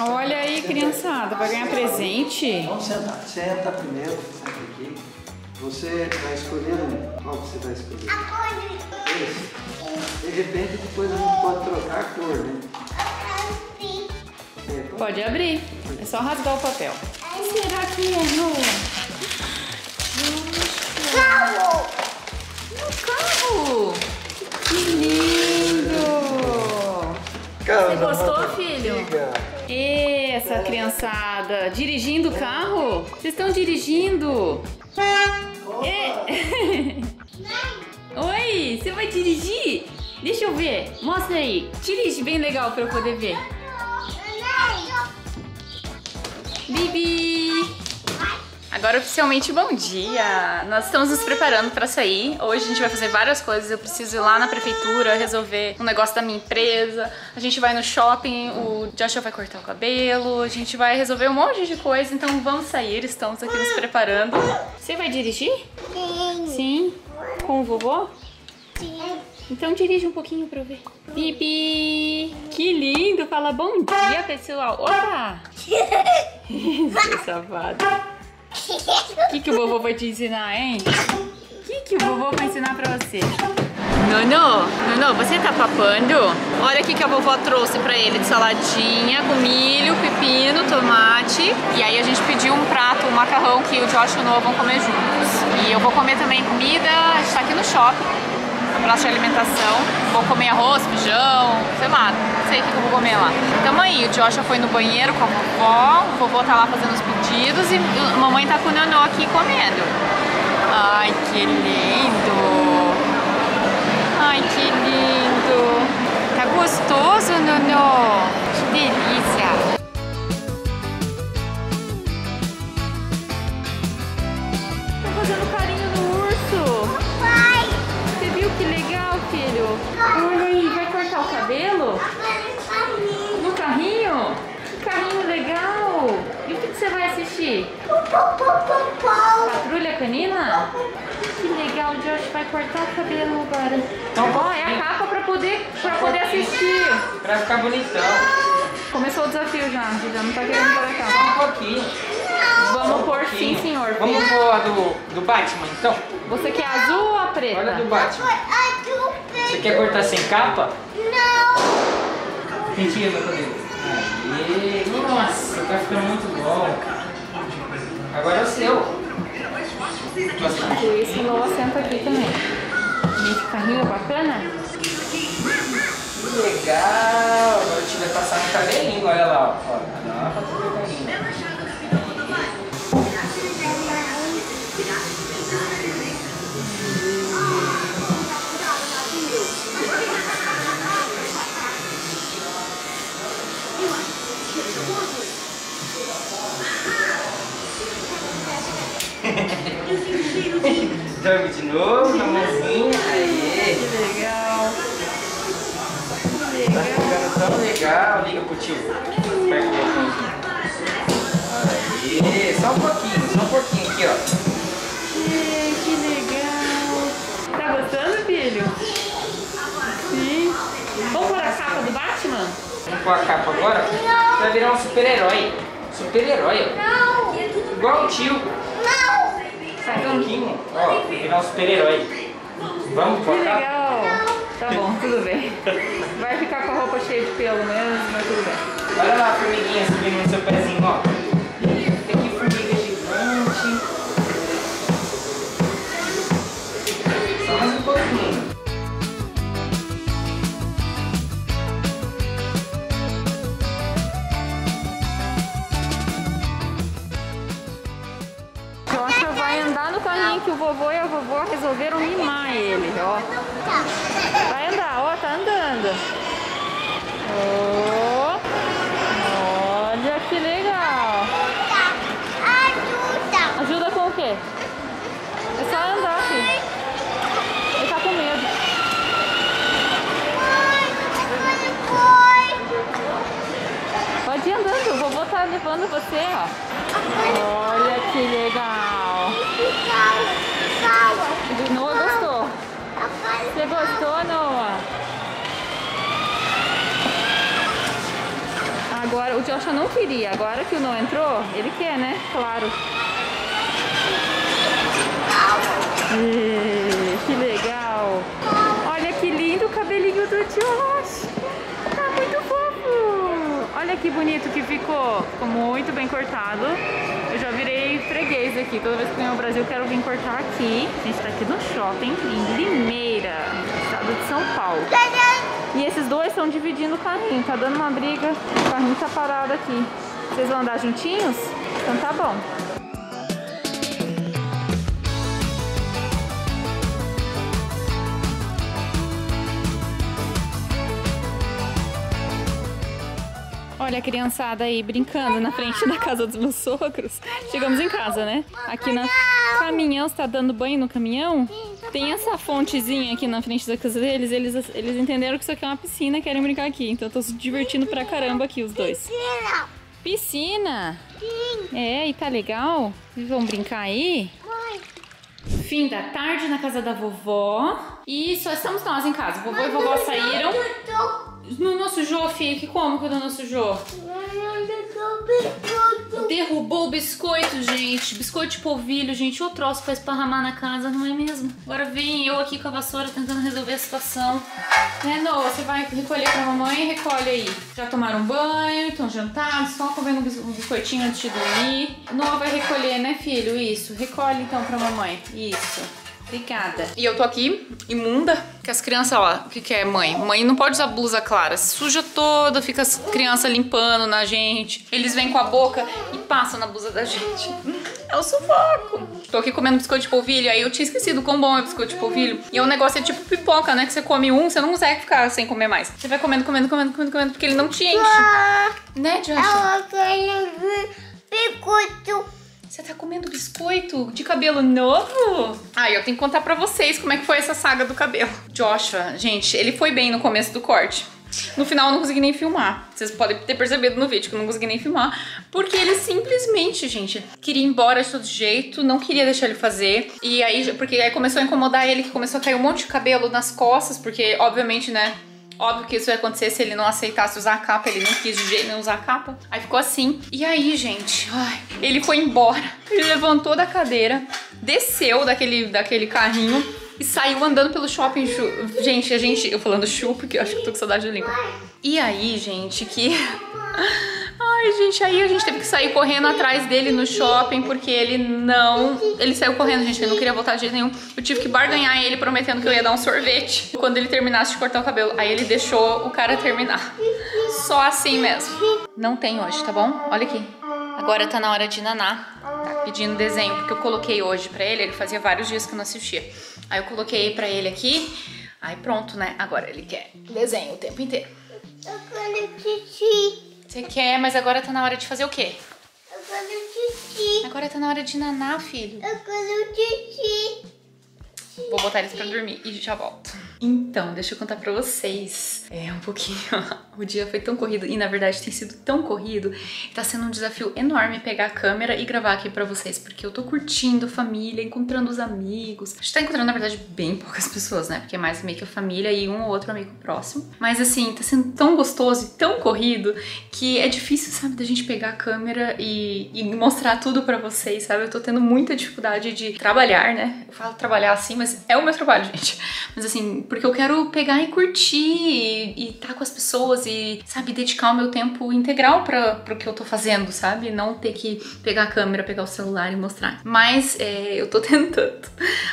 Olha aí, criançada, vai ganhar presente? Vamos sentar. Senta primeiro, senta aqui. Você vai escolher um. Qual você vai escolher? Esse. De repente depois a gente pode trocar a cor, né? É, pode- Pode abrir. É só rasgar o papel. Será que é, Noah? Um carro! Que lindo! Você gostou, filho? Essa criançada, dirigindo o carro? Vocês estão dirigindo? E- Oi, você vai dirigir? Deixa eu ver, mostra aí. Dirige bem legal pra eu poder ver. Bibi! Agora oficialmente bom dia! Nós estamos nos preparando para sair. Hoje a gente vai fazer várias coisas. Eu preciso ir lá na prefeitura resolver um negócio da minha empresa. A gente vai no shopping, o Joshua vai cortar o cabelo. A gente vai resolver um monte de coisa. Então vamos sair. Estamos aqui nos preparando. Você vai dirigir? Sim. Com o vovô? Então dirige um pouquinho pra eu ver. Bibi! Que lindo! Fala bom dia, pessoal! Opa! Seu safado. O que, que o vovô vai te ensinar, hein? O que, que o vovô vai ensinar pra você? Nono, Nono, você tá papando? Olha o que, a vovó trouxe pra ele de saladinha com milho, pepino, tomate. E aí a gente pediu um prato, um macarrão que o Josh e o Noah vão comer juntos. E eu vou comer também comida, a gente tá aqui no shopping, praça de alimentação. Vou comer arroz, feijão, sei lá, não sei o que, eu vou comer lá. Tamo aí, o Joshua foi no banheiro com a vovó, o vovô tá lá fazendo os pedidos e a mamãe tá com o Nono aqui comendo. Ai, que lindo! Ai, que lindo! Tá gostoso, Nono? Que delícia! Olha aí, vai cortar o cabelo? No carrinho? Que carrinho legal! E o que, que você vai assistir? Patrulha canina? Que legal, o Josh vai cortar o cabelo agora. Então, Ó, é a capa pra poder, pra poder assistir. Pra ficar bonitão. Começou o desafio já, já não tá querendo pôr a Só capa. um pouquinho. Vamos um pôr sim, senhor. Vamos pôr a do, do Batman, então? Você quer azul ou a preta? Olha a do Batman. Você quer cortar sem capa? Mentira, meu cabelo. Aê, nossa, tá ficando muito bom. Agora é o seu. Por isso o Noah senta aqui também. Esse carrinho é bacana? que legal. Agora a gente vai passar no cabelinho, olha lá. Ó. Dá uma patrulha Dorme agora? Você vai virar um super-herói. Super-herói, ó. Igual o tio. Sai um pouquinho. Ó, virar um super-herói. Vamos Que a capa? legal. Tá bom, tudo bem. Vai ficar com a roupa cheia de pelo mesmo, mas tudo bem. Olha lá a formiguinha subindo no seu pezinho, ó. Vovô e a vovó resolveram mimar ele, ó. Vai andar, ó, tá andando. Ó. Olha que legal. Ajuda com o quê? É só andar, filho. Ele tá com medo. Pode ir andando, o vovô tá levando você, ó. Olha que legal. O Noah gostou. Você gostou, Noah? Agora o Joshua não queria. Agora que o Noah entrou, ele quer, né? Claro. Que legal. Olha que lindo o cabelinho do Josh. Tá muito fofo. Olha que bonito que ficou. Ficou muito bem cortado. Eu já virei freguês aqui. Toda vez que venho ao Brasil, quero vir cortar aqui. A gente tá aqui no shopping em Limeira, estado de São Paulo. E esses dois estão dividindo o carrinho. Tá dando uma briga. O carrinho tá parado aqui. Vocês vão andar juntinhos? Então tá bom. Olha a criançada aí brincando na frente da casa dos meus sogros. Chegamos em casa, né? Aqui na caminhão, você tá dando banho no caminhão? Tem essa fontezinha aqui na frente da casa deles. Eles, eles entenderam que isso aqui é uma piscina e querem brincar aqui. Então eu tô se divertindo pra caramba aqui, os dois. Piscina? É, e tá legal? Vão brincar aí? Fim da tarde na casa da vovó. E só estamos nós em casa. Vovô e vovó saíram. No nosso Jô, filho, que como que é do nosso Jô? Derrubou o biscoito, gente. Biscoito de polvilho, gente. O troço pra esparramar na casa, não é mesmo? Agora vem eu aqui com a vassoura tentando resolver a situação. Noah, você vai recolher pra mamãe? Recolhe aí. Já tomaram banho, estão jantados, só comendo um biscoitinho antes de dormir. Noah vai recolher, né, filho? Isso. Recolhe então pra mamãe. Isso. Obrigada. E eu tô aqui, imunda, que as crianças, ó, o que que é mãe? Mãe não pode usar blusa clara, suja toda, fica as crianças limpando na gente. Eles vêm com a boca e passam na blusa da gente. É o sufoco. Tô aqui comendo biscoito de polvilho, aí eu tinha esquecido quão bom é biscoito de polvilho. E o negócio é tipo pipoca, né? Que você come um, você não consegue ficar sem comer mais. Você vai comendo, comendo, comendo, comendo, comendo, porque ele não te enche. Né, Joshua? Você tá comendo biscoito de cabelo novo? Ah, eu tenho que contar pra vocês como é que foi essa saga do cabelo. Joshua, gente, ele foi bem no começo do corte. No final eu não consegui nem filmar. Vocês podem ter percebido no vídeo que eu não consegui nem filmar. Porque ele simplesmente, gente, queria ir embora de todo jeito, não queria deixar ele fazer. E aí, porque aí começou a incomodar ele, que começou a cair um monte de cabelo nas costas, porque, obviamente, né? Óbvio que isso ia acontecer se ele não aceitasse usar a capa, ele não quis de jeito nenhum usar a capa. Aí ficou assim. E aí, gente, ai, ele foi embora. Ele levantou da cadeira, desceu daquele, daquele carrinho e saiu andando pelo shopping. Gente, a gente. Eu falando chu, porque eu acho que eu tô com saudade de língua. E aí, gente, que. Ai, gente, aí a gente teve que sair correndo atrás dele no shopping, porque ele não. Ele saiu correndo, gente, ele não queria voltar de jeito nenhum. Eu tive que barganhar ele, prometendo que eu ia dar um sorvete quando ele terminasse de cortar o cabelo. Aí ele deixou o cara terminar. Só assim mesmo. Não tem hoje, tá bom? Olha aqui. Agora tá na hora de naná. Tá pedindo desenho, porque eu coloquei hoje pra ele. Ele fazia vários dias que eu não assistia. Aí eu coloquei pra ele aqui. Aí pronto, né? Agora ele quer desenho o tempo inteiro. Eu quero xixi. Você quer, mas agora tá na hora de fazer o quê? Eu quero xixi. Agora tá na hora de naná, filho. Eu quero xixi. Vou botar eles pra dormir e já volto. Então, deixa eu contar pra vocês. É um pouquinho. o dia foi tão corrido e na verdade tem sido tão corrido. Tá sendo um desafio enorme pegar a câmera e gravar aqui pra vocês, porque eu tô curtindo família, encontrando os amigos. A gente tá encontrando, na verdade, bem poucas pessoas, né? Porque é mais meio que a família e um ou outro amigo próximo. Mas assim, tá sendo tão gostoso e tão corrido que é difícil, sabe, da gente pegar a câmera e, e mostrar tudo pra vocês, sabe? Eu tô tendo muita dificuldade de trabalhar, né? Eu falo trabalhar assim, mas é o meu trabalho, gente. Mas assim, porque eu quero pegar e curtir e estar tá com as pessoas e, sabe, dedicar o meu tempo integral para pro que eu tô fazendo, sabe? Não ter que pegar a câmera, pegar o celular e mostrar. Mas é, eu tô tentando.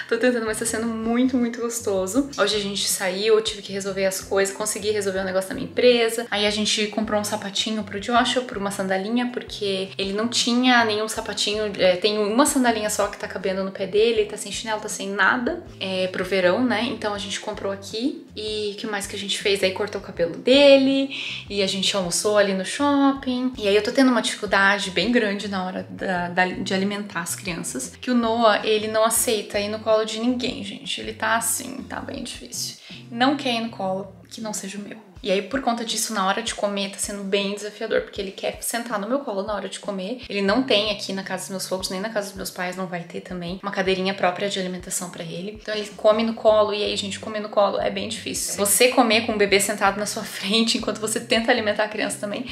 tô tentando, mas tá sendo muito, muito gostoso. Hoje a gente saiu, eu tive que resolver as coisas, consegui resolver o um negócio da minha empresa. Aí a gente comprou um sapatinho pro Joshua, por uma sandalinha, porque ele não tinha nenhum sapatinho. É, tem uma sandalinha só que tá cabendo no pé dele, tá sem chinelo, tá sem nada é, pro verão, né? Então a gente comprou aqui. E que mais que a gente fez? Aí cortou o cabelo dele e a gente almoçou ali no shopping. E aí eu tô tendo uma dificuldade bem grande na hora da, da, de alimentar as crianças. Que o Noah, ele não aceita ir no colo de ninguém, gente. Ele tá assim, tá bem difícil. Não quer ir no colo. que não seja o meu. E aí, por conta disso, na hora de comer, tá sendo bem desafiador, porque ele quer sentar no meu colo na hora de comer. Ele não tem aqui na casa dos meus sogros, nem na casa dos meus pais, não vai ter também uma cadeirinha própria de alimentação para ele. Então ele come no colo, e aí, gente, comer no colo é bem difícil. Você comer com o bebê sentado na sua frente enquanto você tenta alimentar a criança também.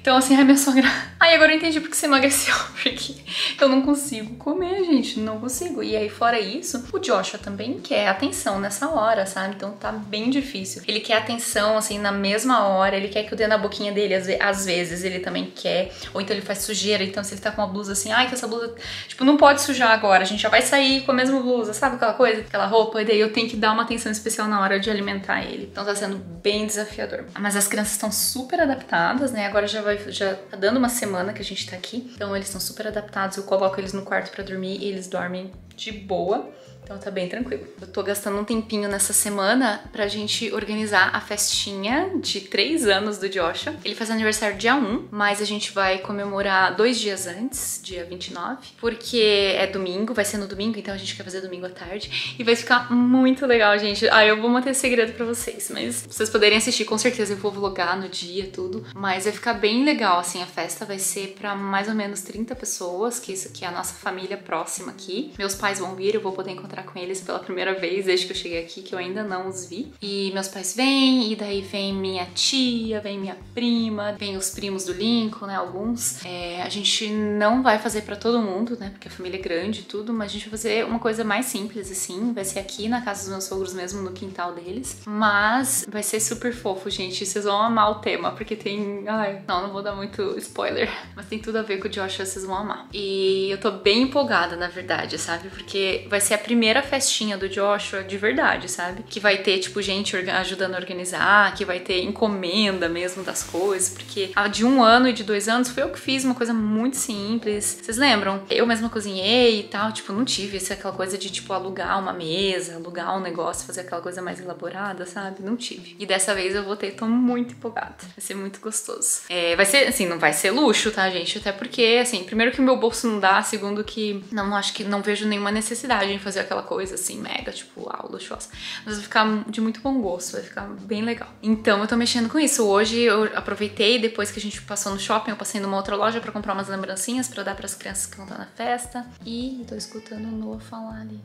Então, assim, ai, minha sogra. Ai, agora eu entendi porque você emagreceu, porque eu não consigo comer, gente, não consigo. E aí, fora isso, o Joshua também quer atenção nessa hora, sabe? Então tá bem difícil. Ele quer atenção, assim, na mesma hora, ele quer que eu dê na boquinha dele, às, vezes ele também quer, ou então ele faz sujeira, então se ele tá com uma blusa assim, ai, que essa blusa, tipo, não pode sujar agora, a gente já vai sair com a mesma blusa, sabe aquela coisa, aquela roupa, e daí eu tenho que dar uma atenção especial na hora de alimentar ele. Então tá sendo bem desafiador. Mas as crianças estão super adaptadas, né? Agora já vai, já tá dando uma semana que a gente tá aqui, então eles estão super adaptados, eu coloco eles no quarto para dormir e eles dormem de boa. Então tá bem tranquilo. Eu tô gastando um tempinho nessa semana pra gente organizar a festinha de 3 anos do Joshua. Ele faz aniversário dia 1, mas a gente vai comemorar dois dias antes, dia 29, porque é domingo, vai ser no domingo, então a gente quer fazer domingo à tarde. E vai ficar muito legal, gente. Ah, eu vou manter segredo pra vocês, mas vocês poderem assistir, com certeza eu vou vlogar no dia, tudo. Mas vai ficar bem legal, assim, a festa vai ser pra mais ou menos 30 pessoas, que isso aqui é a nossa família próxima aqui. Meus pais vão vir, eu vou poder encontrar com eles pela primeira vez desde que eu cheguei aqui, que eu ainda não os vi. E meus pais vêm, e daí vem minha tia, vem minha prima, vem os primos do Lincoln, né? Alguns. É, a gente não vai fazer para todo mundo, né? Porque a família é grande e tudo, mas a gente vai fazer uma coisa mais simples, assim. Vai ser aqui na casa dos meus sogros mesmo, no quintal deles. Mas vai ser super fofo, gente. Vocês vão amar o tema, porque tem. Ai, não, não vou dar muito spoiler. Mas tem tudo a ver com o Joshua, vocês vão amar. E eu tô bem empolgada, na verdade, sabe? Porque vai ser a primeira festinha do Joshua de verdade, sabe? Que vai ter, tipo, gente ajudando a organizar, que vai ter encomenda mesmo das coisas, porque a de um ano e de dois anos foi eu que fiz uma coisa muito simples. Vocês lembram? Eu mesma cozinhei e tal, tipo, não tive essa aquela coisa de, tipo, alugar uma mesa, alugar um negócio, fazer aquela coisa mais elaborada, sabe? Não tive. E dessa vez eu vou ter, tô muito empolgada. Vai ser muito gostoso. É, vai ser, assim, não vai ser luxo, tá, gente? Até porque, assim, primeiro que o meu bolso não dá, segundo que não acho que não vejo nenhuma necessidade em fazer aquela coisa assim, mega, tipo, uau, luxuosa. Mas vai ficar de muito bom gosto, vai ficar bem legal. Então eu tô mexendo com isso. Hoje eu aproveitei, depois que a gente passou no shopping, eu passei numa outra loja para comprar umas lembrancinhas para dar para as crianças que vão estar na festa. E tô escutando o Noah falar ali.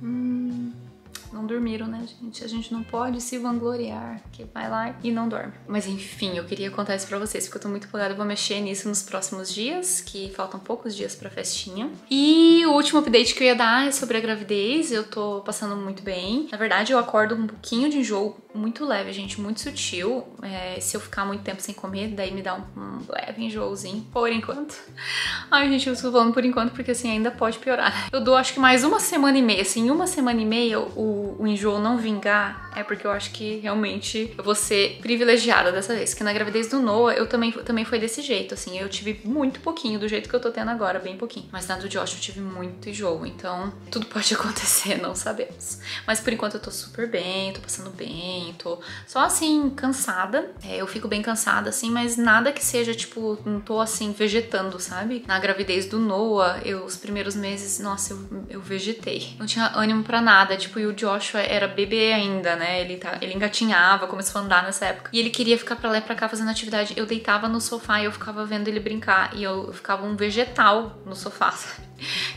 Hum não dormiram, né, gente? A gente não pode se vangloriar, que vai lá e não dorme. Mas enfim, eu queria contar isso pra vocês, porque eu tô muito empolgada, eu vou mexer nisso nos próximos dias, que faltam poucos dias pra festinha. E o último update que eu ia dar é sobre a gravidez, eu tô passando muito bem. Na verdade, eu acordo um pouquinho de enjoo muito leve, gente, muito sutil. É, se eu ficar muito tempo sem comer, daí me dá um, um leve enjoozinho, por enquanto. Ai, gente, eu tô falando por enquanto, porque assim, ainda pode piorar. Eu dou acho que mais uma semana e meia, assim, uma semana e meia o o, enjoo não vingar, é porque eu acho que realmente eu vou ser privilegiada dessa vez. Que na gravidez do Noah eu também, também foi desse jeito, assim. Eu tive muito pouquinho, do jeito que eu tô tendo agora, bem pouquinho. Mas na do Josh eu tive muito enjoo, então tudo pode acontecer, não sabemos. Mas por enquanto eu tô super bem, tô passando bem, tô só assim, cansada. É, eu fico bem cansada, assim, mas nada que seja, tipo, não tô assim, vegetando, sabe? Na gravidez do Noah, eu, os primeiros meses, nossa, eu, eu vegetei. Não tinha ânimo para nada, tipo, e o Josh Joshua era bebê ainda, né? Ele, tá, ele engatinhava, começou a andar nessa época. E ele queria ficar pra lá e pra cá fazendo atividade. Eu deitava no sofá e eu ficava vendo ele brincar. E eu, ficava um vegetal no sofá, sabe?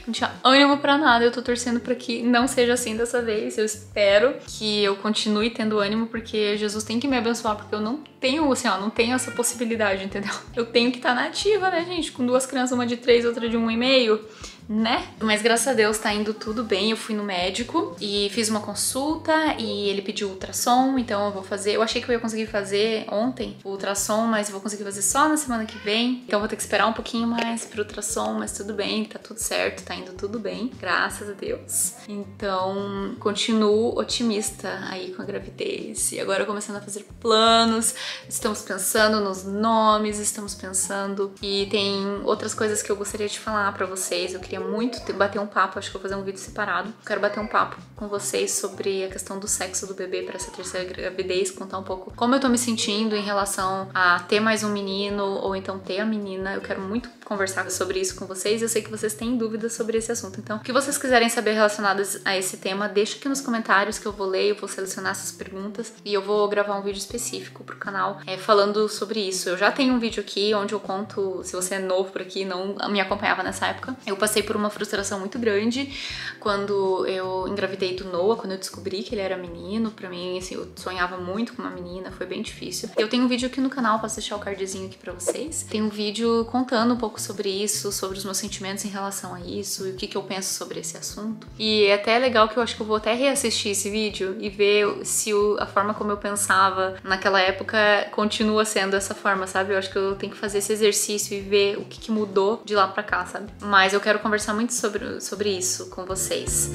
Não tinha ânimo pra nada. Eu tô torcendo pra que não seja assim dessa vez. Eu espero que eu continue tendo ânimo, porque Jesus tem que me abençoar, porque eu não tenho, assim, ó, não tenho essa possibilidade, entendeu? Eu tenho que estar tá né, gente? Com duas crianças, uma de três, outra de um e meio né? Mas graças a Deus tá indo tudo bem. Eu fui no médico e fiz uma consulta e ele pediu ultrassom, então eu vou fazer. Eu achei que eu ia conseguir fazer ontem o ultrassom, mas vou conseguir fazer só na semana que vem. Então vou ter que esperar um pouquinho mais pro ultrassom, mas tudo bem, tá tudo certo, tá indo tudo bem, graças a Deus. Então continuo otimista aí com a gravidez e agora começando a fazer planos. Estamos pensando nos nomes, estamos pensando e tem outras coisas que eu gostaria de falar para vocês. Eu queria queria muito ter- bater um papo, acho que vou fazer um vídeo separado. Quero bater um papo com vocês sobre a questão do sexo do bebê para essa terceira gravidez, contar um pouco como eu tô me sentindo em relação a ter mais um menino ou então ter a menina. Eu quero muito conversar sobre isso com vocês. Eu sei que vocês têm dúvidas sobre esse assunto. Então, o que vocês quiserem saber relacionados a esse tema, deixa aqui nos comentários que eu vou ler, eu vou selecionar essas perguntas e eu vou gravar um vídeo específico pro canal é, falando sobre isso. Eu já tenho um vídeo aqui onde eu conto, se você é novo por aqui e não me acompanhava nessa época, eu passei por uma frustração muito grande quando eu engravidei do Noah, quando eu descobri que ele era menino. Pra mim, assim, eu sonhava muito com uma menina, foi bem difícil. Eu tenho um vídeo aqui no canal, posso deixar o cardzinho aqui pra vocês. Tem um vídeo contando um pouco sobre isso, sobre os meus sentimentos em relação a isso e o que, que eu penso sobre esse assunto. E é até legal que eu acho que eu vou até reassistir esse vídeo e ver se o- a forma como eu pensava naquela época continua sendo essa forma, sabe? Eu acho que eu tenho que fazer esse exercício e ver o que, que mudou de lá pra cá, sabe? Mas eu quero conversar muito sobre, sobre isso com vocês.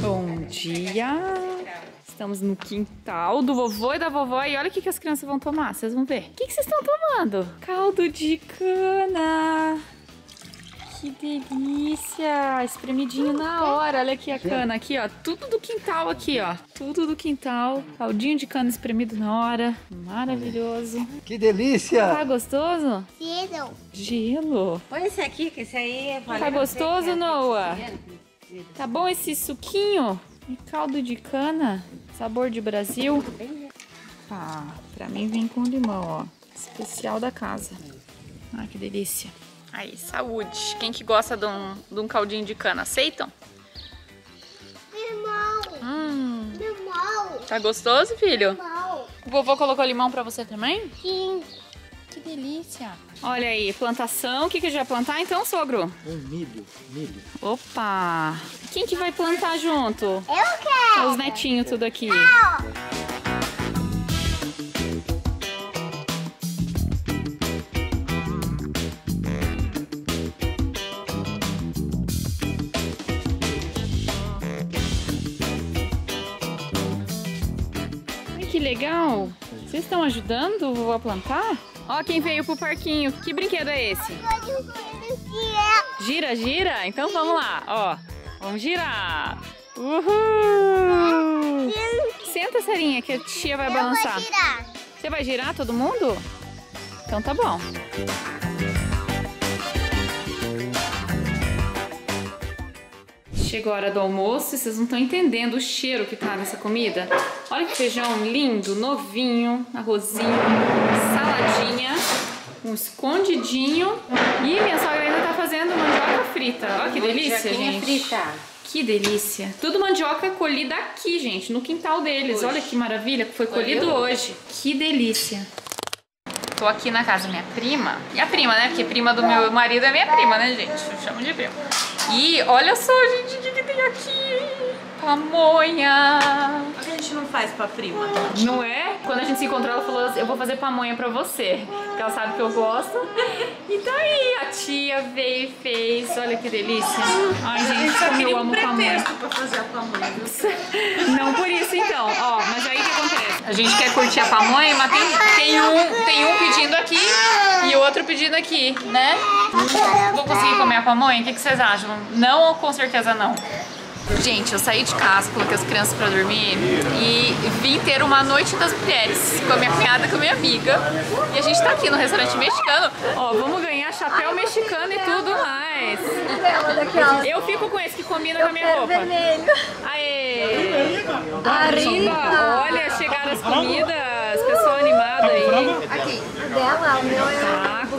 Bom dia! Estamos no quintal do vovô e da vovó e olha o que, que as crianças vão tomar, vocês vão ver. O que, que vocês estão tomando? Caldo de cana! Que delícia! Espremidinho na hora. Olha aqui a cana, aqui ó. Tudo do quintal aqui, ó. Tudo do quintal. Caldinho de cana espremido na hora. Maravilhoso. Que delícia! Tá gostoso? Zero. Gelo. Põe esse aqui, que esse aí Tá pra gostoso, você, Noah? Tá bom esse suquinho? E caldo de cana? Sabor de Brasil? Ah, pra mim vem com limão, ó. Especial da casa. Ah, que delícia. Aí, saúde. Quem que gosta de um, de um caldinho de cana, aceitam? Irmão. Hum, Irmão. tá gostoso, filho? Irmão. O vovô colocou limão pra você também? Sim. Que delícia. Olha aí, plantação. O que que a gente vai plantar então, sogro? Um milho, milho. Opa! Quem que vai plantar junto? Eu quero. Os netinhos tudo aqui. Ai, legal! Vocês estão ajudando o vovô a plantar? Ó quem veio pro parquinho. Que brinquedo é esse? Gira, gira? Então vamos lá, ó. Vamos girar. Uhul! Senta, Sarinha, que a tia vai balançar. Você vai girar todo mundo? Então tá bom. Chegou a hora do almoço e vocês não estão entendendo o cheiro que tá nessa comida. Olha que feijão lindo, novinho, arrozinho, saladinha, um escondidinho. E minha sogra ainda tá fazendo mandioca frita. Olha que delícia, gente. frita. Que delícia. Tudo mandioca colhida aqui, gente, no quintal deles. Olha que maravilha, foi colhido hoje. Que delícia. Tô aqui na casa da minha prima. Minha prima, né? Porque prima do meu marido é minha prima, né, gente? Eu chamo de prima. E olha só, gente, o que, que tem aqui? Pamonha. Por que a gente não faz pra prima? Não é? Quando a gente se encontrou, ela falou: Eu vou fazer pamonha pra você. Porque ela sabe que eu gosto. E tá aí, a tia veio e fez. Olha que delícia. Ai, gente como eu um amo pamonha. pretexto pra fazer a pamonha. Não por isso então, ó, mas aí o que acontece? A gente quer curtir a pamonha, mas tem, tem, um, tem um aqui e o outro pedindo aqui, né? Vou conseguir comer a pamonha? O que, que vocês acham? Não ou com certeza não? Gente, eu saí de casa, coloquei as crianças pra dormir e vim ter uma noite das mulheres com a minha cunhada e com a minha amiga. E a gente tá aqui no restaurante mexicano. Ó, vamos ganhar chapéu mexicano e tudo mais. Eu fico com esse que combina com a minha roupa. Aê! Ó, Olha, chegaram as comidas, pessoal animada aí. Dela, o meu é Taco.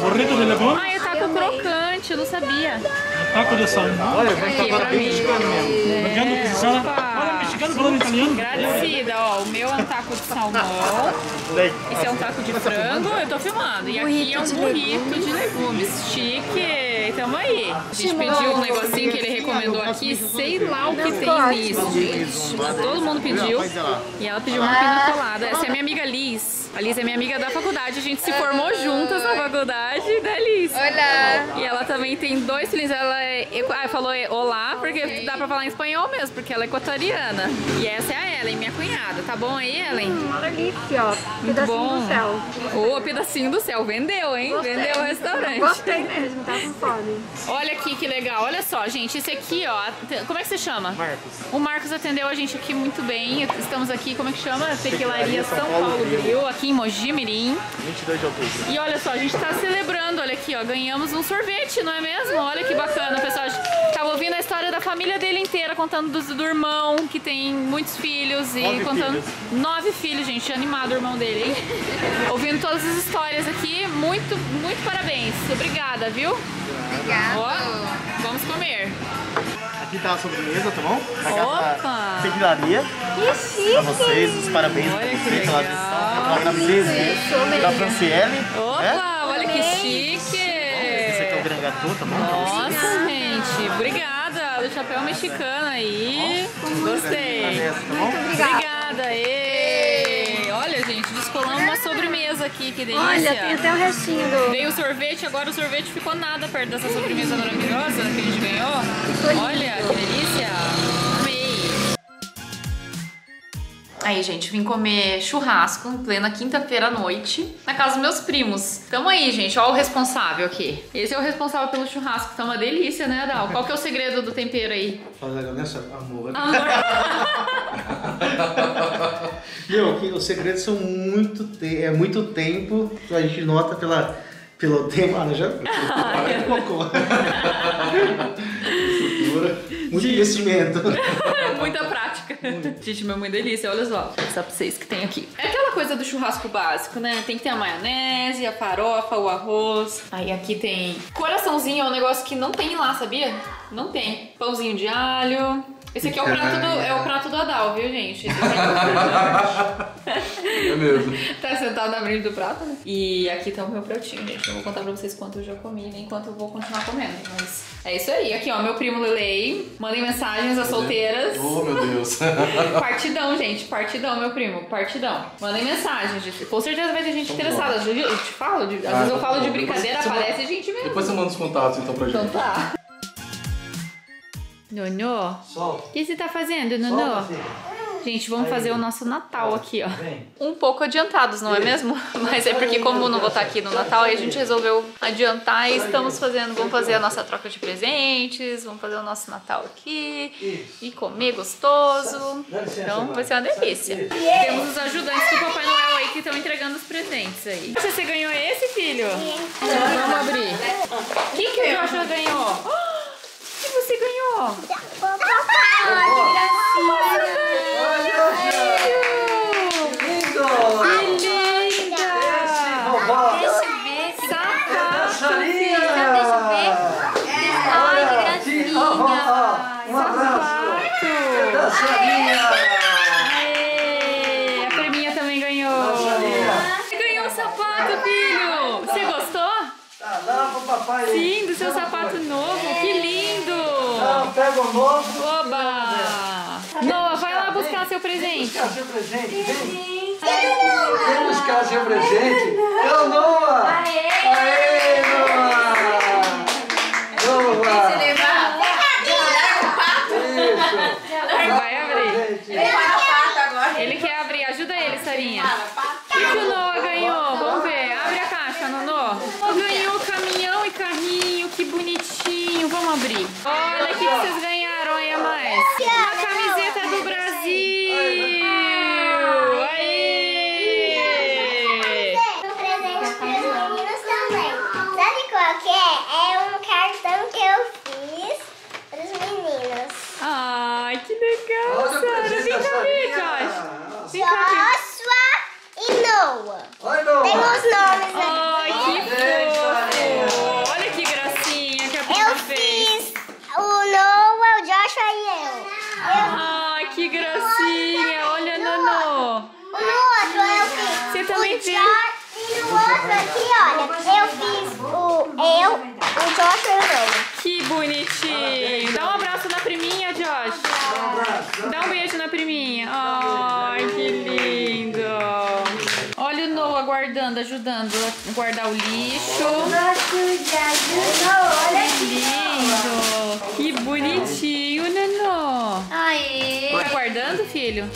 Burrito de limão, Ai, é taco crocante, eu não sabia. taco de salmão. Olha, vai ficar agora bem mexicano mesmo. Mexicano, que se falando italiano. Agradecida, ó. O meu é um taco de salmão. Esse é um taco de frango, eu tô filmando. E aqui é um burrito de legumes. Chique. Tamo aí. A gente pediu um negocinho que ele recomendou aqui. Sei lá o que tem nisso, gente. Mas todo mundo pediu. E ela pediu uma pina colada. Essa é minha amiga Liz. A Liz é minha amiga da faculdade. A gente se formou juntas na faculdade, né, Liz? Olá! E ela também tem dois filhos. Ela é, ah, falou é, olá, porque dá pra falar em espanhol mesmo, porque ela é equatoriana. E essa é a Ellen, minha cunhada, Tá bom aí, Ellen? Uma delícia, ó. Pedacinho bom. do céu. Ô, pedacinho do céu. Vendeu, hein? Vendeu o restaurante. Gostei mesmo, tá com fome. Olha aqui que legal. Olha só, gente. Esse aqui, ó. Como é que você chama? Marcos. O Marcos atendeu a gente aqui muito bem. Estamos aqui, como é que chama? Tequilaria São Paulo Grill, aqui em Mogi Mirim. 22 de outubro. E olha só, a gente tá celebrando, olha aqui, ó, ganhamos um sorvete, não é mesmo? Olha que bacana, o pessoal tava ouvindo a história da família dele inteira, contando do, do irmão, que tem muitos filhos, e Nove contando... filhos. Nove filhos, gente, animado o irmão dele, hein? ouvindo todas as histórias aqui, muito, muito parabéns. Obrigada, viu? Obrigada. Ó, vamos comer. Aqui tá a sobremesa, tá bom? Na Opa! Tequilaria. Que chique. Pra vocês, os parabéns Olha pra vocês pela gravidez da Franciele. Opa, né? olha que chique! Esse aqui é o Gran Gâteau, tá bom? Nossa, gente, obrigada. Chapéu mexicano aí. Gostei. Tá bom? Obrigada, ê! Olha, gente, descolamos uma sobremesa aqui, que delícia. Olha, tem até o restinho do... Veio o sorvete, agora o sorvete ficou nada perto dessa sobremesa maravilhosa que a gente ganhou. Olha, que delícia. Aí, gente, vim comer churrasco em plena quinta-feira à noite na casa dos meus primos. Tamo aí, gente, ó o responsável aqui. Esse é o responsável pelo churrasco, tá uma delícia, né, Dal? Qual que é o segredo do tempero aí? Fala nessa amor. Amor. Meu, que os segredos são muito te... é muito tempo, a gente nota pela pelo tempo, ah, já cocô. Estrutura, muito investimento. Muita prática. Gente, meu mãe delícia, olha só. Vou mostrar pra vocês que tem aqui. É aquela coisa do churrasco básico, né? Tem que ter a maionese, a farofa, o arroz. Aí aqui tem coraçãozinho, é um negócio que não tem lá, sabia? Não tem. Pãozinho de alho. Esse aqui é o prato do, é o prato do Adal, viu, gente? É mesmo. tá sentado na frente do prato, né? E aqui tá o meu pratinho, gente. Eu vou contar pra vocês quanto eu já comi, nem quanto eu vou continuar comendo. Mas é isso aí. Aqui, ó, meu primo Lelei. Mandem mensagens às solteiras. Oh, meu Deus. Partidão, gente. Partidão, meu primo. Partidão. Mandem mensagens. gente. Com certeza vai ter gente interessada. Eu, eu te falo, de- às vezes eu falo de brincadeira, aparece gente mesmo. Depois você manda os contatos então pra Então gente. tá. Nono, Solta. o que você tá fazendo, filho. Gente, vamos fazer o nosso Natal aqui, ó. Vem. Um pouco adiantados, não é mesmo? Mas é porque como não vou estar aqui no Natal, aí a gente resolveu adiantar e estamos fazendo, vamos fazer a nossa troca de presentes, vamos fazer o nosso Natal aqui e comer gostoso. Então vai ser uma delícia. Temos os ajudantes do Papai Noel aí que estão entregando os presentes aí. Você ganhou esse, filho? Vamos abrir. O que, que o Joshua ganhou? Ah, O que você ganhou? Lindo! Que linda! Vovó! Deixa eu ver. Sapato! Sarinha! Deixa eu ver. Ai, que gracinha. Ó, ó, ó, Um abraço! A priminha também ganhou! Você ganhou um sapato, filho! Você gostou? Tá, dá pro papai. Sim, do seu sapato novo! Que lindo! Não, pega o novo. Oba! Noah, vai lá buscar seu presente! Buscar seu presente, vem. Vem buscar seu presente. É o Noah! Aê, Noah! Noah! Isso! Vai abrir! Gente, Ele quer abrir, ajuda ele, Sarinha. O que, que o Noah ganhou? Vamos ver. Abre a caixa, Nonô. Ganhou que bonitinho. Vamos abrir. Olha o que, que vocês ganharam aí a mais. Uma camiseta do Brasil. Aê! Um presente para os meninos também. Sabe qual que é? É um cartão que eu fiz para os meninos. Ai, que legal, Sara. Vem cá Josh. Sarinha. Vem cá ver. Joshua e Noah. Oi, Tem Noah! os nomes aqui. Ai, que Parabéns, fofo. Olha que gracinha que a Eu Pia fez. fiz o Noah, o Joshua e eu. Ai, que gracinha. Olha, Nonô. No outro eu fiz Você também o fez? Jo- E no outro aqui, olha, eu fiz o eu, o Joshua e o Noah. Que bonitinho. Dá um abraço na priminha, Josh. Um abraço. Dá um beijo na priminha. Ai, que lindo. Olha o Noah guardando, ajudando a guardar o lixo. Olha Que lindo. Que bonitinho, Nanô. Aê. Tá guardando, filho?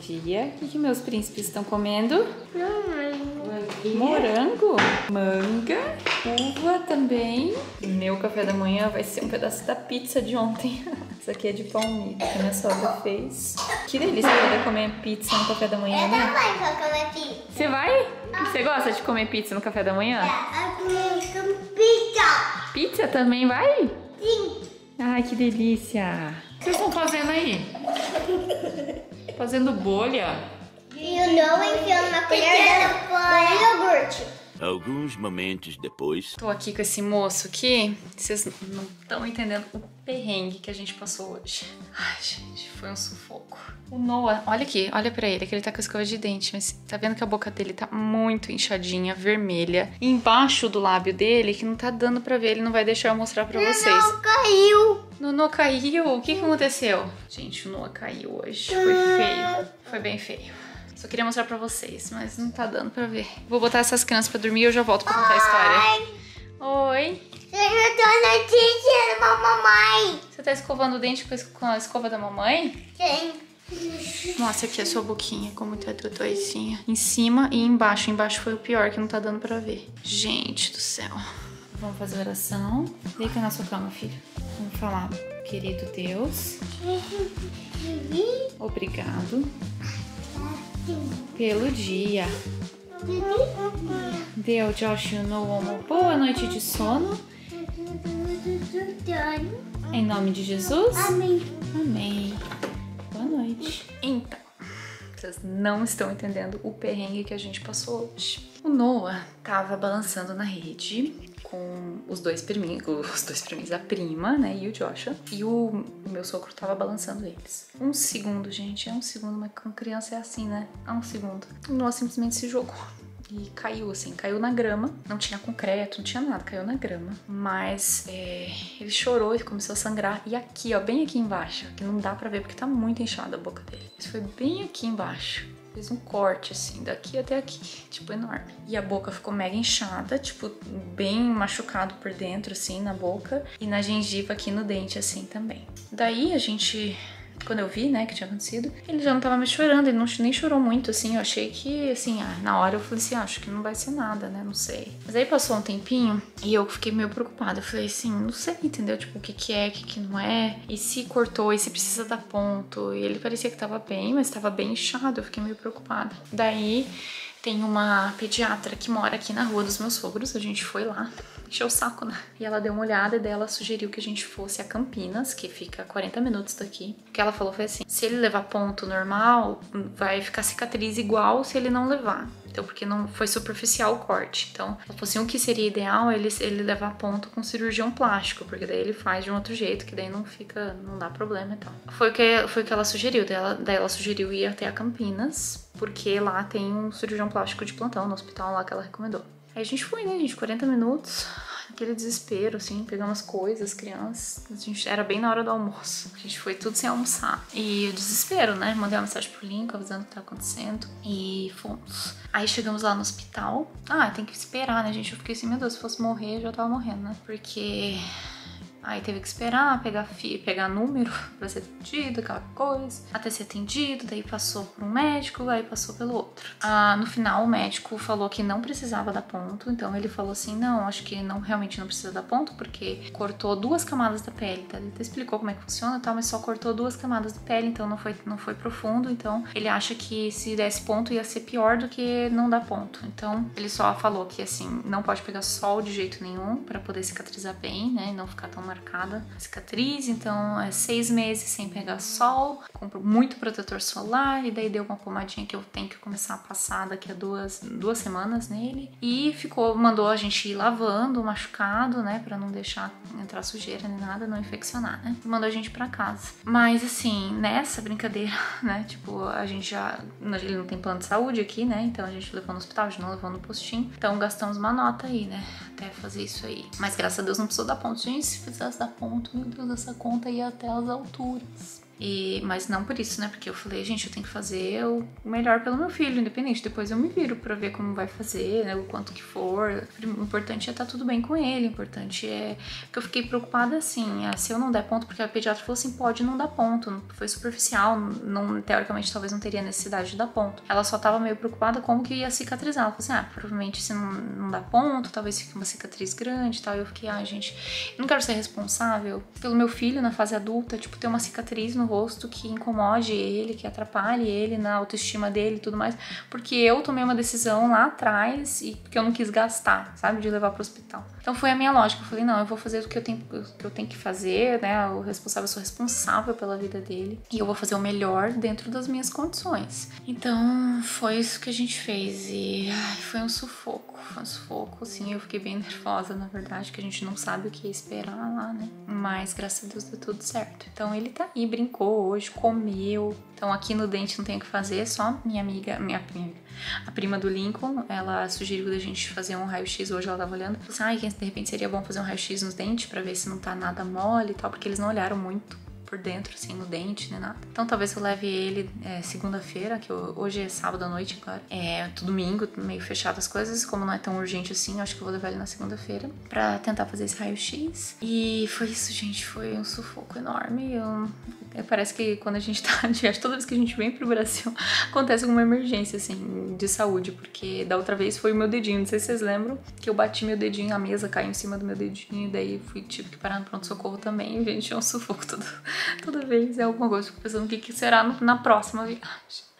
Dia. O que, que meus príncipes estão comendo? Morango, manga, uva também. Meu café da manhã vai ser um pedaço da pizza de ontem. Isso aqui é de palmito que minha sogra fez. Que delícia poder comer pizza no café da manhã, Eu né? também vou comer pizza. Você vai? Você gosta de comer pizza no café da manhã? Eu comer pizza. Pizza também vai? Sim. Ai, que delícia! O que vocês estão fazendo aí? Fazendo bolha? E o Noah enfiou numa colher do iogurte. Alguns momentos depois. Tô aqui com esse moço aqui. Vocês não estão entendendo o perrengue que a gente passou hoje. Ai, gente, foi um sufoco. O Noah, olha aqui, olha pra ele, que ele tá com escova de dente, mas tá vendo que a boca dele tá muito inchadinha, vermelha. E embaixo do lábio dele, que não tá dando pra ver, ele não vai deixar eu mostrar pra vocês. Não, caiu. No Noah caiu? O que que aconteceu? Gente, o Noah caiu hoje. Foi feio. Foi bem feio. Só queria mostrar pra vocês, mas não tá dando pra ver. Vou botar essas crianças pra dormir e eu já volto pra contar a história. Oi. Eu tô notícia da mamãe. Você tá escovando o dente com a escova da mamãe? Sim. Mostra aqui a sua boquinha, como tá doisinha. Em cima e embaixo. Embaixo foi o pior, que não tá dando pra ver. Gente do céu. Vamos fazer oração. Deita na sua cama, filho. Vamos falar. Querido Deus, obrigado pelo dia. Deu Josh e o Noah uma boa noite de sono. Em nome de Jesus. Amém. Amém. Boa noite. Então, vocês não estão entendendo o perrengue que a gente passou hoje. O Noah tava balançando na rede com os dois priminhos, os dois priminhos, a prima, né, e o Joshua. E o meu sogro tava balançando eles. Um segundo, gente, é um segundo, mas com criança é assim, né? É um segundo. O Noah simplesmente se jogou. E caiu, assim, caiu na grama. Não tinha concreto, não tinha nada, caiu na grama. Mas é, ele chorou e começou a sangrar. E aqui, ó, bem aqui embaixo, que não dá pra ver porque tá muito inchada a boca dele. Isso foi bem aqui embaixo. Fez um corte, assim, daqui até aqui, tipo, enorme. E a boca ficou mega inchada, tipo, bem machucado por dentro, assim, na boca. E na gengiva aqui no dente, assim, também. Daí a gente quando eu vi, né, que tinha acontecido, ele já não tava mais chorando, ele não, nem chorou muito, assim, eu achei que, assim, ah, na hora eu falei assim, ah, acho que não vai ser nada, né, não sei. Mas aí passou um tempinho e eu fiquei meio preocupada, eu falei assim, não sei, entendeu, tipo, o que que é, o que que não é, e se cortou, e se precisa dar ponto, e ele parecia que tava bem, mas tava bem inchado, eu fiquei meio preocupada. Daí tem uma pediatra que mora aqui na rua dos meus sogros, a gente foi lá, encheu o saco, né? E ela deu uma olhada e daí ela sugeriu que a gente fosse a Campinas, que fica a 40 minutos daqui. O que ela falou foi assim: se ele levar ponto normal, vai ficar cicatriz igual se ele não levar. Então, porque não foi superficial o corte. Então, assim: o que seria ideal ele, ele levar ponto com cirurgião plástico, porque daí ele faz de um outro jeito, que daí não fica, não dá problema e tal. Foi o que, foi o que ela sugeriu. Daí ela, daí ela sugeriu ir até a Campinas, porque lá tem um cirurgião plástico de plantão no hospital lá que ela recomendou. Aí a gente foi, né, gente? 40 minutos. Aquele desespero, assim, pegamos coisas, crianças. A gente era bem na hora do almoço. A gente foi tudo sem almoçar. E o desespero, né? Mandei uma mensagem pro Lincoln avisando o que tá acontecendo. E fomos. Aí chegamos lá no hospital. Ah, tem que esperar, né, gente? Eu fiquei assim, meu Deus, se fosse morrer, eu já tava morrendo, né? Porque Aí teve que esperar, pegar, fi, pegar número pra ser atendido, aquela coisa, até ser atendido, daí passou por um médico, aí passou pelo outro. Ah, no final, o médico falou que não precisava dar ponto, então ele falou assim: não, acho que não realmente não precisa dar ponto, porque cortou duas camadas da pele, tá? Ele até explicou como é que funciona e tal, mas só cortou duas camadas da pele, então não foi, não foi profundo. Então ele acha que se desse ponto ia ser pior do que não dar ponto. Então ele só falou que assim, não pode pegar sol de jeito nenhum para poder cicatrizar bem, né? E não ficar tão marcada cicatriz. Então é seis meses sem pegar sol, compro muito protetor solar e daí deu uma pomadinha que eu tenho que começar a passar daqui a duas, duas semanas nele. E ficou, mandou a gente ir lavando o machucado, né? Pra não deixar entrar sujeira nem nada, não infeccionar, né? E mandou a gente pra casa. Mas assim, nessa brincadeira, né? Tipo, a gente já. Ele não tem plano de saúde aqui, né? Então a gente levou no hospital, a gente não levou no postinho. Então gastamos uma nota aí, né? Até fazer isso aí. Mas graças a Deus não precisou dar ponto. Gente, se fizesse dar ponto, meu Deus, essa conta ia até as alturas. E, mas não por isso, né? Porque eu falei, gente, eu tenho que fazer o melhor pelo meu filho, independente. Depois eu me viro pra ver como vai fazer, né? O quanto que for. O importante é estar tudo bem com ele. O importante é. Porque eu fiquei preocupada assim, ah, se eu não der ponto, porque a pediatra falou assim: pode não dar ponto. Foi superficial. Não, teoricamente, talvez não teria necessidade de dar ponto. Ela só tava meio preocupada como que ia cicatrizar. Ela falou assim: ah, provavelmente se não, não dá ponto, talvez fique uma cicatriz grande e tal. E eu fiquei, ah, gente, eu não quero ser responsável pelo meu filho na fase adulta, tipo, ter uma cicatriz no rosto que incomode ele, que atrapalhe ele na autoestima dele e tudo mais, porque eu tomei uma decisão lá atrás e que eu não quis gastar, sabe, de levar pro hospital. Então foi a minha lógica, eu falei, não, eu vou fazer o que eu tenho, que eu tenho que fazer, né, o responsável, eu sou responsável pela vida dele e eu vou fazer o melhor dentro das minhas condições. Então foi isso que a gente fez e ai, foi um sufoco, foi um sufoco, assim, eu fiquei bem nervosa, na verdade, que a gente não sabe o que esperar lá, né, mas graças a Deus deu tudo certo. Então ele tá aí, brincou hoje, comeu. Então aqui no dente não tem o que fazer, só minha amiga, minha, minha a prima do Lincoln, ela sugeriu da gente fazer um raio-x hoje, ela tava olhando. Falou assim, ai, ah, de repente seria bom fazer um raio-x nos dentes para ver se não tá nada mole e tal, porque eles não olharam muito por dentro, assim, no dente, nem nada. Então talvez eu leve ele é, segunda-feira, que eu, hoje é sábado à noite agora. É domingo, meio fechado as coisas, como não é tão urgente assim, acho que eu vou levar ele na segunda-feira pra tentar fazer esse raio-x. E foi isso, gente, foi um sufoco enorme. Eu, parece que quando a gente tá de viagem, toda vez que a gente vem pro Brasil, acontece alguma emergência, assim, de saúde, porque da outra vez foi o meu dedinho, não sei se vocês lembram, que eu bati meu dedinho, a mesa caiu em cima do meu dedinho, e daí fui, tive que parar no pronto-socorro também, e, gente, é um sufoco todo, toda vez é alguma coisa. Fico pensando o que, que será na próxima viagem.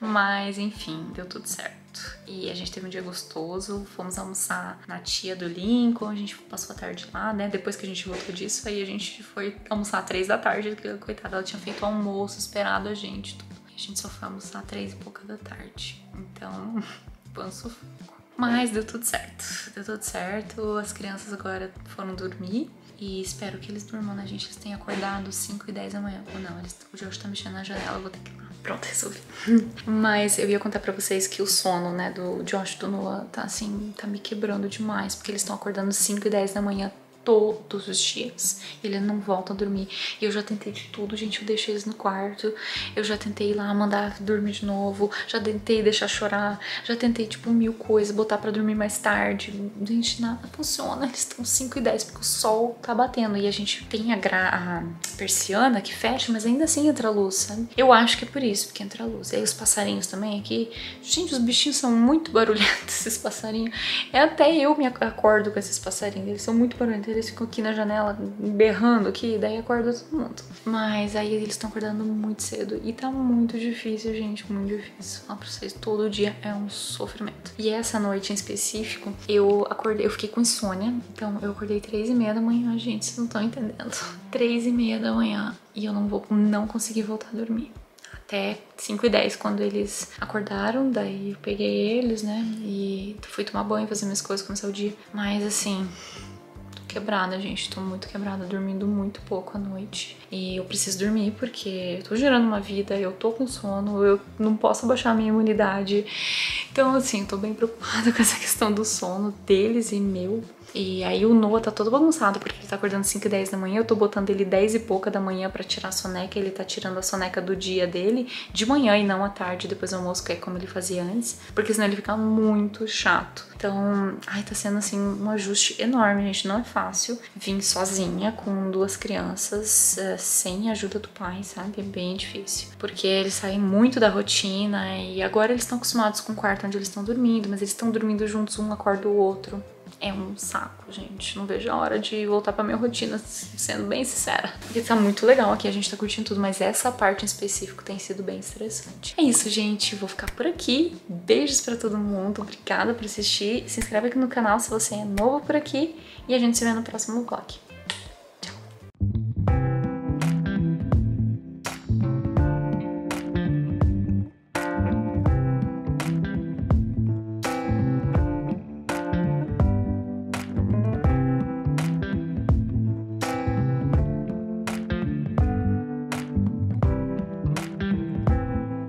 Mas enfim, deu tudo certo. E a gente teve um dia gostoso, fomos almoçar na tia do Lincoln, a gente passou a tarde lá, né? Depois que a gente voltou disso, aí a gente foi almoçar às três da tarde, porque coitada, ela tinha feito almoço, esperado a gente. Tudo. A gente só foi almoçar às três e pouca da tarde. Então, foi. Mas deu tudo certo, deu tudo certo. As crianças agora foram dormir. E espero que eles durmam, né, gente? Eles têm acordado 5 e 10 da manhã. Ou não, eles, o Jorge tá mexendo na janela, eu vou ter que ir lá. Pronto, resolvi. Mas eu ia contar pra vocês que o sono, né, do Josh e do Noah tá assim, tá me quebrando demais. Porque eles estão acordando 5 e 10 da manhã todos os dias. Ele não volta a dormir. E eu já tentei de tudo, gente. Eu deixei eles no quarto. Eu já tentei ir lá mandar dormir de novo. Já tentei deixar chorar. Já tentei, tipo, mil coisas, botar pra dormir mais tarde. Gente, nada funciona. Eles estão 5 e 10 porque o sol tá batendo. E a gente tem a, a persiana que fecha, mas ainda assim entra luz, sabe? Eu acho que é por isso, porque entra luz. E aí os passarinhos também aqui. Gente, os bichinhos são muito barulhentos, esses passarinhos. É até eu me acordo com esses passarinhos. Eles são muito barulhentos eles ficam aqui na janela berrando aqui, daí acorda todo mundo. Mas aí eles estão acordando muito cedo e tá muito difícil, gente, muito difícil. Falar pra vocês, todo dia é um sofrimento. E essa noite em específico, eu acordei, eu fiquei com insônia, então eu acordei três e meia da manhã, gente, vocês não estão entendendo. Três e meia da manhã e eu não vou, não consegui voltar a dormir até 5 e 10 quando eles acordaram, daí eu peguei eles, né, e fui tomar banho, fazer minhas coisas, começar o dia. Mas assim, quebrada, gente. Tô muito quebrada, dormindo muito pouco à noite. E eu preciso dormir porque eu tô gerando uma vida, eu tô com sono, eu não posso baixar a minha imunidade. Então, assim, tô bem preocupada com essa questão do sono deles e meu. E aí o Noah tá todo bagunçado, porque ele tá acordando 5 e 10 da manhã, eu tô botando ele 10 e pouca da manhã para tirar a soneca, ele tá tirando a soneca do dia dele, de manhã e não à tarde, depois do almoço, que é como ele fazia antes, porque senão ele fica muito chato. Então, ai, tá sendo assim um ajuste enorme, gente, não é fácil vir sozinha com duas crianças, uh, sem a ajuda do pai, sabe? É bem difícil, porque eles saem muito da rotina e agora eles estão acostumados com o quarto onde eles estão dormindo, mas eles estão dormindo juntos, um acorda o outro é um saco, gente. Não vejo a hora de voltar pra minha rotina, sendo bem sincera. Porque tá muito legal aqui, a gente tá curtindo tudo, mas essa parte em específico tem sido bem estressante. É isso, gente. Vou ficar por aqui. Beijos pra todo mundo. Obrigada por assistir. Se inscreve aqui no canal se você é novo por aqui. E a gente se vê no próximo vlog.